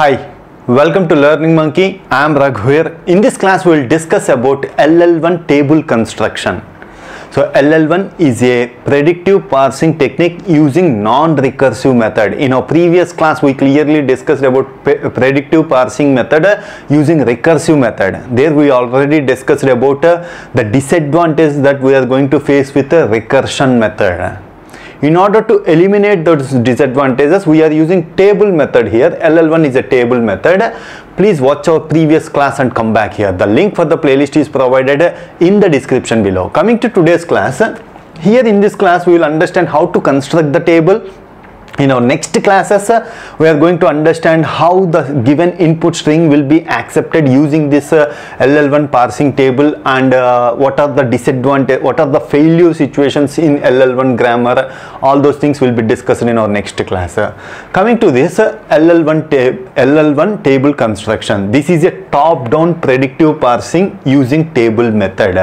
Hi, welcome to Learning Monkey. I am Raghuir. In this class, we will discuss about LL1 table construction. So LL1 is a predictive parsing technique using non-recursive method. In our previous class, we clearly discussed about predictive parsing method uh, using recursive method. There we already discussed about uh, the disadvantage that we are going to face with the recursion method. In order to eliminate those disadvantages, we are using table method here. LL1 is a table method. Please watch our previous class and come back here. The link for the playlist is provided in the description below. Coming to today's class, here in this class we will understand how to construct the table in our next classes uh, we are going to understand how the given input string will be accepted using this uh, ll1 parsing table and uh, what are the disadvantage what are the failure situations in ll1 grammar. All those things will be discussed in our next class Uh, coming to this uh, ll1 ta- ll1 table construction. This is a top down predictive parsing using table method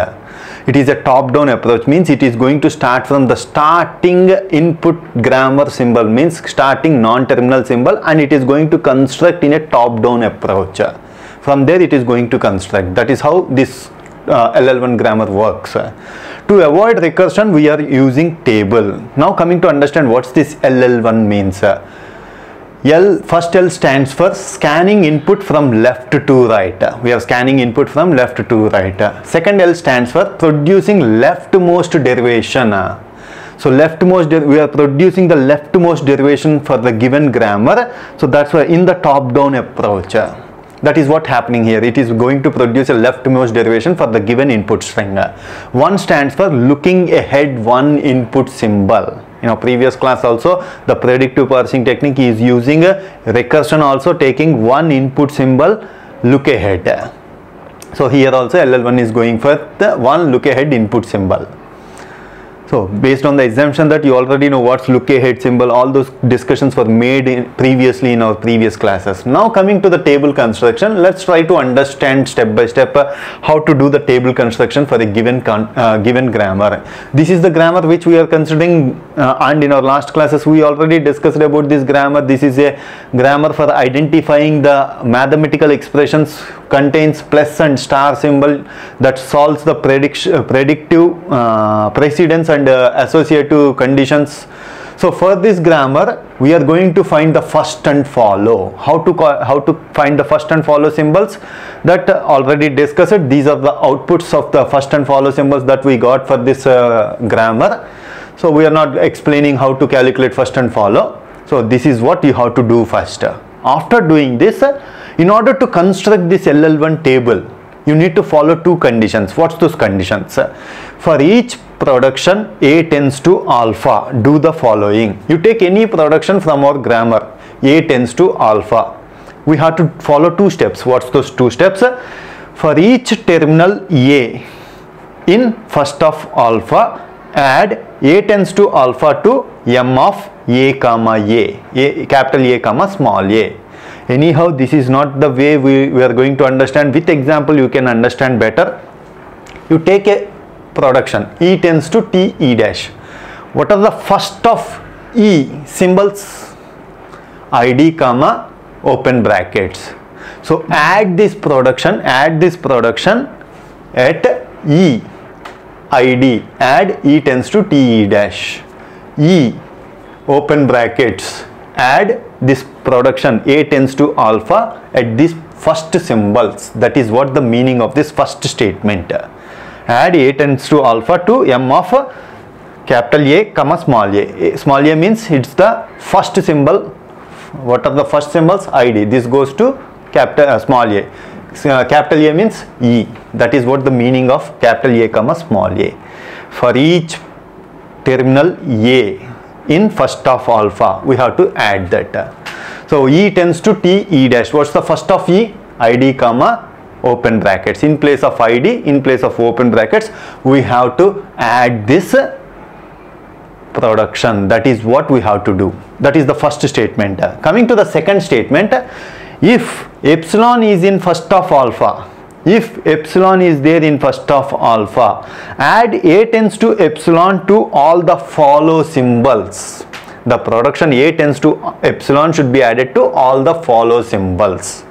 it is a top down approach. Means it is going to start from the starting input grammar symbol means starting non terminal symbol and it is going to construct in a top down approach. From there it is going to construct. That is how this uh, ll1 grammar works. To avoid recursion we are using table. Now coming to understand what's this ll1 means L first L stands for scanning input from left to right. We are scanning input from left to right. Second L stands for producing leftmost derivation. So leftmost we are producing the leftmost derivation for the given grammar. So that's why in the top down approach. That is what happening here. It is going to produce a leftmost derivation for the given input string. One stands for looking ahead one input symbol in our previous class also the predictive parsing technique is using recursion also taking one input symbol look ahead. So here also ll1 is going for the one look ahead input symbol so based on the assumption that you already know what's look ahead symbol, all those discussions were made in previously in our previous classes. Now coming to the table construction, let's try to understand step by step uh, how to do the table construction for a given uh, given grammar. This is the grammar which we are considering uh, and in our last classes we already discussed about this grammar. This is a grammar for identifying the mathematical expressions contains plus and star symbol that solves the predictive uh, precedence and uh, associative conditions. So for this grammar we are going to find the first and follow. How to how to find the first and follow symbols? That uh, already discussed. These are the outputs of the first and follow symbols that we got for this uh, grammar. So we are not explaining how to calculate first and follow. So this is what you have to do first. After doing this in order to construct this ll1 table you need to follow two conditions. What's those conditions? For each production a tends to alpha. Do the following. You take any production from our grammar a tends to alpha. We have to follow two steps. What's those two steps? For each terminal a in first of alpha add a tends to alpha to m of a comma a, a capital a comma small a anyhow this is not the way we, we are going to understand. With example you can understand better. You take a production e tends to t e dash. What are the first of e symbols? Id comma open brackets. So add this production add this production at e. Id add e tends to t e dash. E open brackets add this production a tends to alpha at this first symbols. That is what the meaning of this first statement. Add a tends to alpha to m of capital A comma small a. A- small a means it's the first symbol. What are the first symbols? Id this goes to capital uh, small a. Uh, capital A means E. That is what the meaning of capital A comma small a. For each terminal A in first of alpha we have to add that. So E tends to T E dash. What's the first of E? Id comma open brackets. In place of id in place of open brackets we have to add this production. That is what we have to do. That is the first statement. Coming to the second statement if epsilon is in first of alpha if epsilon is there in first of alpha add a tends to epsilon to all the follow symbols the production A tends to epsilon should be added to all the follow symbols.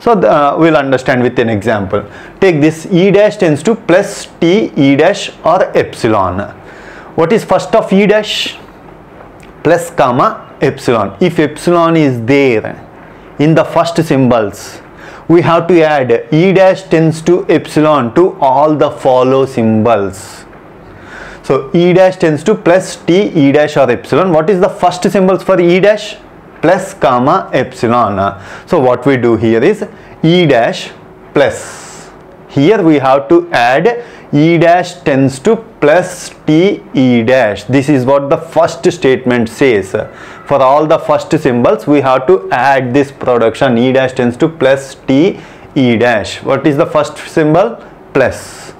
So the, uh, we'll understand with an example. Take this E dash tends to plus T E dash or epsilon. What is first of E dash? Plus comma epsilon. If epsilon is there in the first symbols, we have to add E dash tends to epsilon to all the follow symbols. So E dash tends to plus T E dash or epsilon. What is the first symbols for E dash? Plus comma epsilon. So what we do here is E dash plus. Here we have to add E dash tends to plus T E dash. This is what the first statement says. For all the first symbols we have to add this production E dash tends to plus T E dash. What is the first symbol? Plus.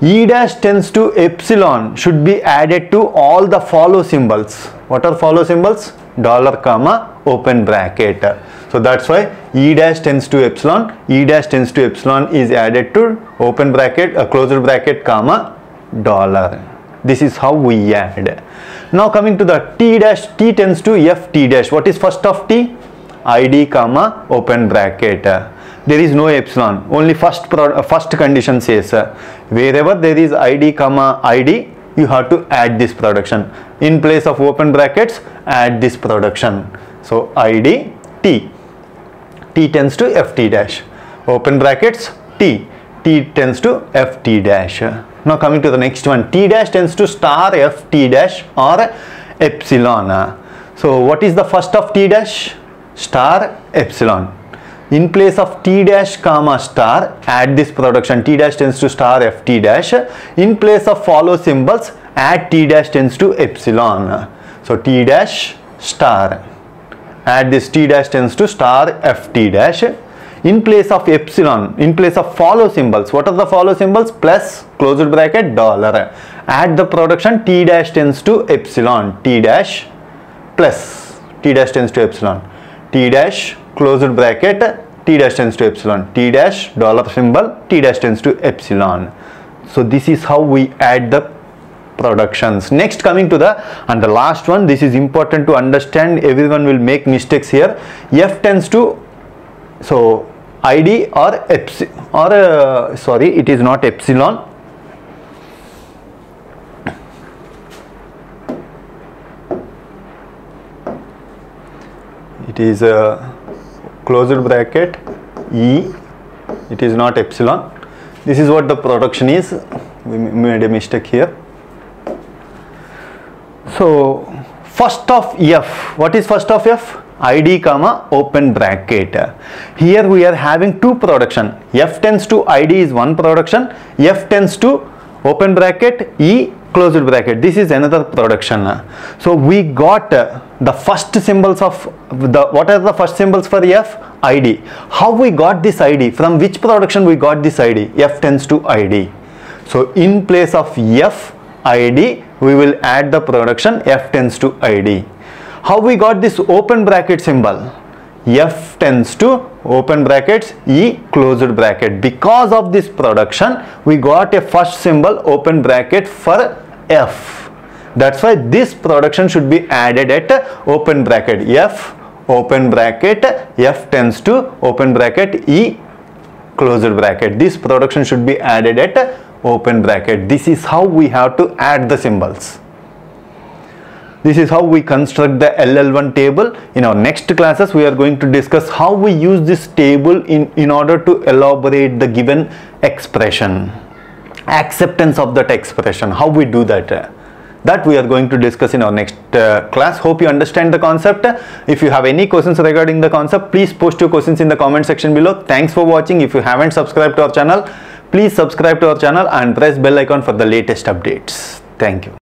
E dash tends to epsilon should be added to all the follow symbols. What are follow symbols? Dollar comma open bracket. So that's why E dash tends to epsilon. E dash tends to epsilon is added to open bracket, a closed bracket comma dollar. This is how we add. Now coming to the T dash, T tends to F T dash. What is first of T? ID comma open bracket there is no epsilon only first uh, first condition says uh, wherever there is id comma id you have to add this production. In place of open brackets add this production. So id t. T tends to ft dash. Open brackets t. T tends to ft dash. Now coming to the next one. T dash tends to star ft dash or epsilon. So what is the first of t dash? Star epsilon in place of t dash comma star add this production. T dash tends to star ft dash in place of follow symbols add t dash tends to epsilon. So t dash star. Add this t dash tends to star ft dash in place of epsilon in place of follow symbols what are the follow symbols? Plus closed bracket dollar. Add the production t dash tends to epsilon. T dash plus. T dash tends to epsilon. T dash closed bracket t dash tends to epsilon. T dash dollar symbol t dash tends to epsilon. So this is how we add the productions. Next coming to the and the last one this is important to understand. Everyone will make mistakes here. F tends to so id or epsilon or uh, sorry it is not epsilon. It is a uh, closed bracket E it is not epsilon. This is what the production is. We made a mistake here. So first of F what is first of F? Id comma open bracket. Here we are having two production. F tends to id is one production. F tends to open bracket E closed bracket. This is another production. So we got the first symbols of the what are the first symbols for f? Id how we got this id from which production we got this id f tends to id so in place of f id we will add the production f tends to id how we got this open bracket symbol? F tends to open brackets e closed bracket. Because of this production we got a first symbol open bracket for f that's why this production should be added at open bracket f open bracket f tends to open bracket e closed bracket. This production should be added at open bracket. This is how we have to add the symbols. This is how we construct the LL1 table. In our next classes, we are going to discuss how we use this table in, in order to elaborate the given expression. Acceptance of that expression, how we do that that we are going to discuss in our next uh, class. Hope you understand the concept. If you have any questions regarding the concept please post your questions in the comment section below. Thanks for watching. If you haven't subscribed to our channel please subscribe to our channel and press bell icon for the latest updates. Thank you